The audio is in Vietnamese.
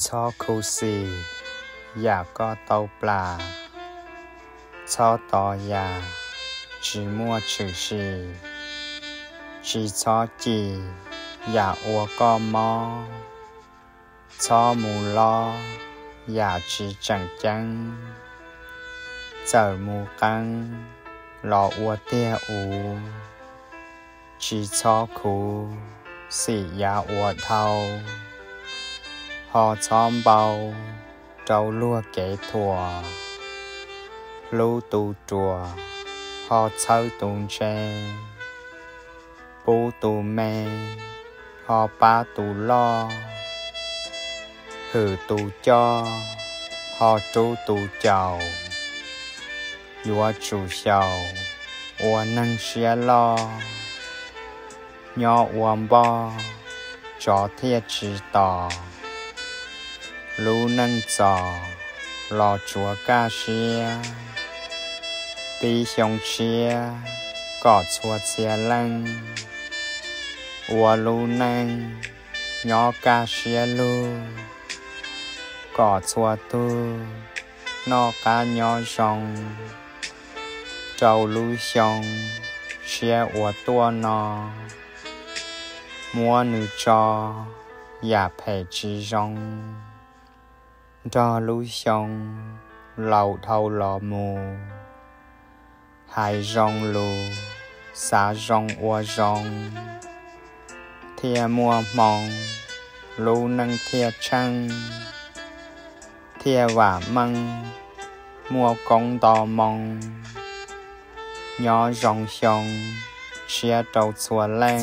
cho khu xì. Dạ có tàu bà Cho tò dạ. Chỉ mua chữ xì. Chỉ cho chị. Dạ ua có mò. Cho mù lo. Dạ chỉ chẳng chăng. Chở mù căng. Lò ua tia ù Chỉ cho khu. Xì dạ ua thao họ xóm bao, trâu lúa kể thùa lũ tù chùa họ sâu tùng tre bố tù mê họ ba tù lo hử tù cho họ chú tù chào yua chủ sầu ua năng xia lo nhỏ uom bo cho thiết chỉ tỏ lu nâng trò lò chúa ca xia. Bi xiong xia, cỏ chúa xia lăng ua lu nâng nhỏ ca xia lu cỏ chúa tu nó ca nhỏ rong trâu lu xiong xia ua tua nó mua nữ cho ya phải chỉ rong cho lũ xong lầu thâu lò mù. Hai rong lù xa rong ua rong. Thia mua mong lũ nâng thia trăng thia vả măng, mua công tò mong nhỏ rong xong chia trâu chùa lên